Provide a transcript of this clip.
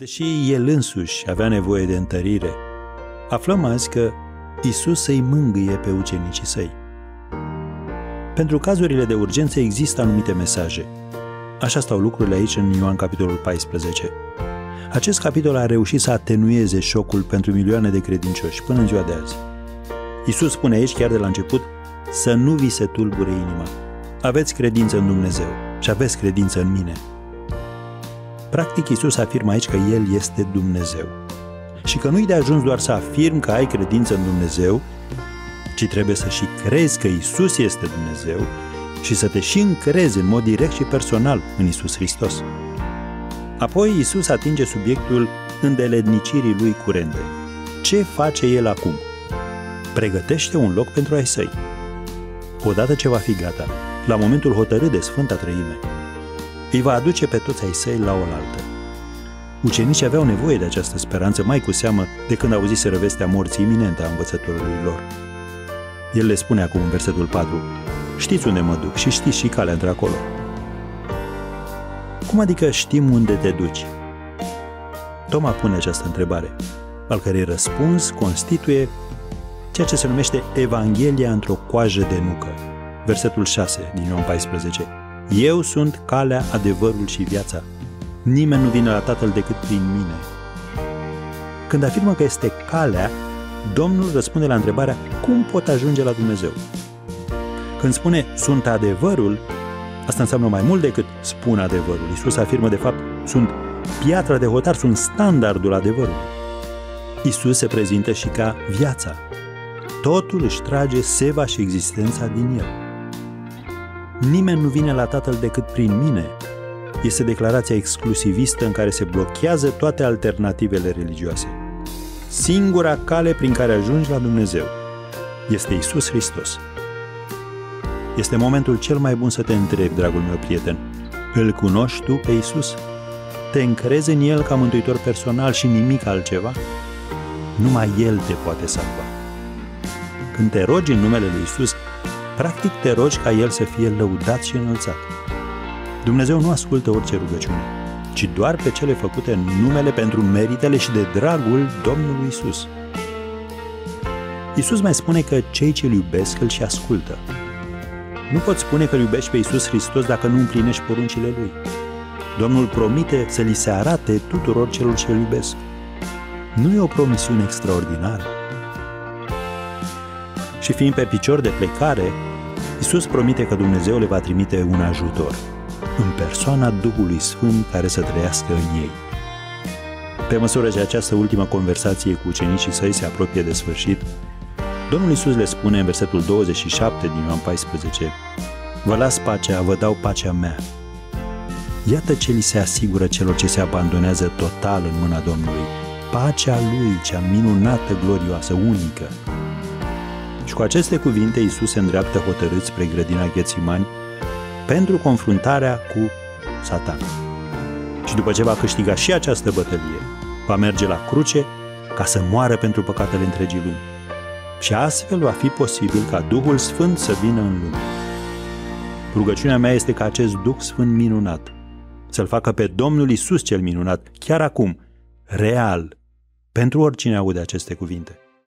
Deși el însuși avea nevoie de întărire, aflăm azi că Isus îi mângâie pe ucenicii săi. Pentru cazurile de urgență există anumite mesaje. Așa stau lucrurile aici în Ioan capitolul 14. Acest capitol a reușit să atenueze șocul pentru milioane de credincioși până în ziua de azi. Isus spune aici chiar de la început să nu vi se tulbure inima. Aveți credință în Dumnezeu și aveți credință în mine. Practic, Isus afirmă aici că El este Dumnezeu. Și că nu-i de ajuns doar să afirm că ai credință în Dumnezeu, ci trebuie să și crezi că Isus este Dumnezeu și să te și încrezi în mod direct și personal în Isus Hristos. Apoi Isus atinge subiectul îndelednicirii lui curente. Ce face el acum? Pregătește un loc pentru ai săi. Odată ce va fi gata, la momentul hotărât de Sfânta Trăime, îi va aduce pe toți ai săi la oaltă. Ucenicii aveau nevoie de această speranță mai cu seamă de când auziseră vestea morții iminente a învățătorului lor. El le spune acum în versetul 4, Știți unde mă duc și știți și calea într-acolo. Cum adică știm unde te duci? Toma pune această întrebare, al cărei răspuns constituie ceea ce se numește Evanghelia într-o coajă de nucă. Versetul 6 din Ioan 14. Eu sunt calea, adevărul și viața. Nimeni nu vine la Tatăl decât prin mine. Când afirmă că este calea, Domnul răspunde la întrebarea cum pot ajunge la Dumnezeu. Când spune sunt adevărul, asta înseamnă mai mult decât spun adevărul. Isus afirmă de fapt sunt piatra de hotar, sunt standardul adevărului. Isus se prezintă și ca viața. Totul își trage seva și existența din el. Nimeni nu vine la Tatăl decât prin mine. Este declarația exclusivistă în care se blochează toate alternativele religioase. Singura cale prin care ajungi la Dumnezeu este Isus Hristos. Este momentul cel mai bun să te întrebi, dragul meu prieten. Îl cunoști tu pe Isus? Te încrezi în El ca mântuitor personal și nimic altceva? Numai El te poate salva. Când te rogi în numele Lui Isus, practic te rogi ca El să fie lăudat și înălțat. Dumnezeu nu ascultă orice rugăciune, ci doar pe cele făcute în numele pentru meritele și de dragul Domnului Isus. Isus mai spune că cei ce îl iubesc îl și ascultă. Nu poți spune că îl iubești pe Isus Hristos dacă nu împlinești poruncile Lui. Domnul promite să li se arate tuturor celor ce îl iubesc. Nu e o promisiune extraordinară? Și fiind pe picior de plecare, Isus promite că Dumnezeu le va trimite un ajutor, în persoana Duhului Sfânt care să trăiască în ei. Pe măsură ce această ultimă conversație cu ucenicii săi se apropie de sfârșit, Domnul Isus le spune în versetul 27 din Ioan 14, Vă las pacea, vă dau pacea mea. Iată ce li se asigură celor ce se abandonează total în mâna Domnului. Pacea Lui, cea minunată, glorioasă, unică. Și cu aceste cuvinte Isus se îndreaptă hotărât spre grădina Ghețimani pentru confruntarea cu Satan. Și după ce va câștiga și această bătălie, va merge la cruce ca să moară pentru păcatele întregii lumi și astfel va fi posibil ca Duhul Sfânt să vină în lume. Rugăciunea mea este ca acest Duh Sfânt minunat să-L facă pe Domnul Isus cel minunat, chiar acum, real, pentru oricine aude aceste cuvinte.